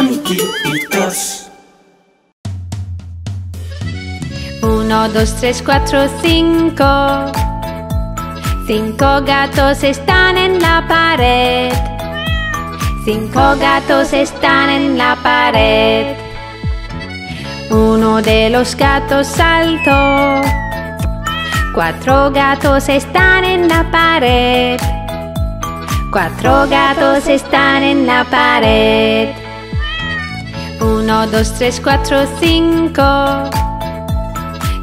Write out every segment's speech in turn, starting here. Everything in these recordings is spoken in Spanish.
amiguitos. Uno, dos, tres, cuatro, cinco. Cinco gatos están en la pared. Cinco gatos están en la pared. Uno de los gatos saltó. Cuatro gatos están en la pared. Cuatro gatos están en la pared. Uno, dos, tres, cuatro, cinco.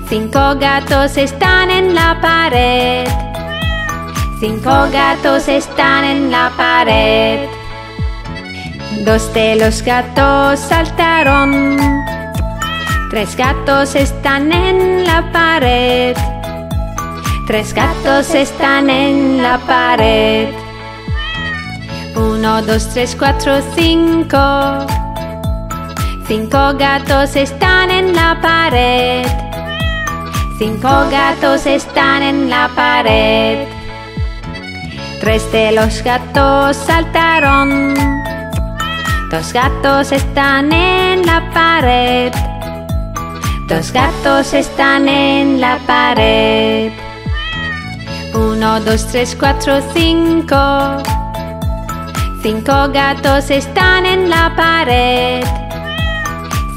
Cinco gatos están en la pared. Cinco gatos están en la pared. Dos de los gatos saltaron. Tres gatos están en la pared. Tres gatos están en la pared. Uno, dos, tres, cuatro, cinco. Cinco gatos están en la pared. Cinco gatos están en la pared. Tres de los gatos saltaron. Dos gatos están en la pared. Dos gatos están en la pared. Uno, dos, tres, cuatro, cinco. Cinco gatos están en la pared.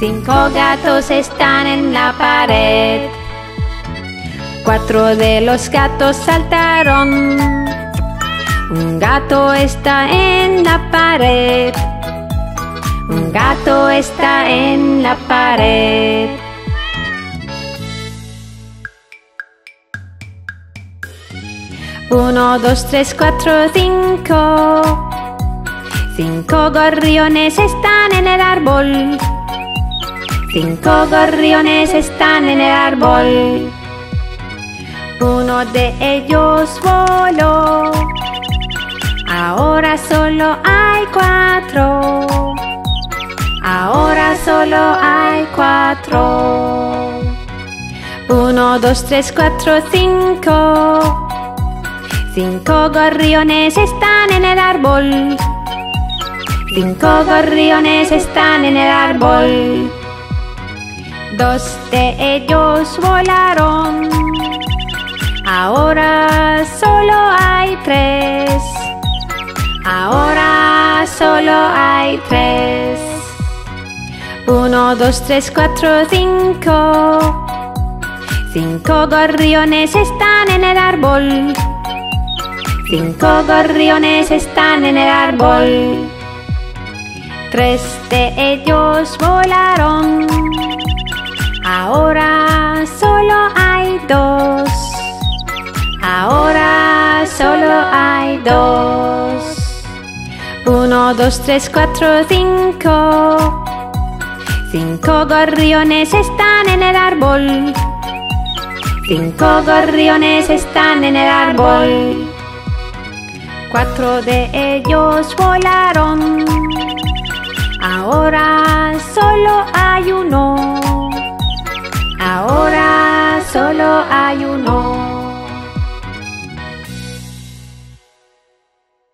Cinco gatos están en la pared. Cuatro de los gatos saltaron. Un gato está en la pared. Un gato está en la pared. Uno, dos, tres, cuatro, cinco. Cinco gorriones están en el árbol. Cinco gorriones están en el árbol. Uno de ellos voló. Ahora solo hay cuatro. Ahora solo hay cuatro. Uno, dos, tres, cuatro, cinco. Cinco gorriones están en el árbol. Cinco gorriones están en el árbol. Dos de ellos volaron. Ahora solo hay tres. Ahora solo hay tres. Uno, dos, tres, cuatro, cinco. Cinco gorriones están en el árbol. Cinco gorriones están en el árbol. Tres de ellos volaron. Ahora solo hay dos. Ahora solo hay dos. Uno, dos, tres, cuatro, cinco. Cinco gorriones están en el árbol. Cinco gorriones están en el árbol. Cuatro de ellos. Ahora Ahora solo hay uno.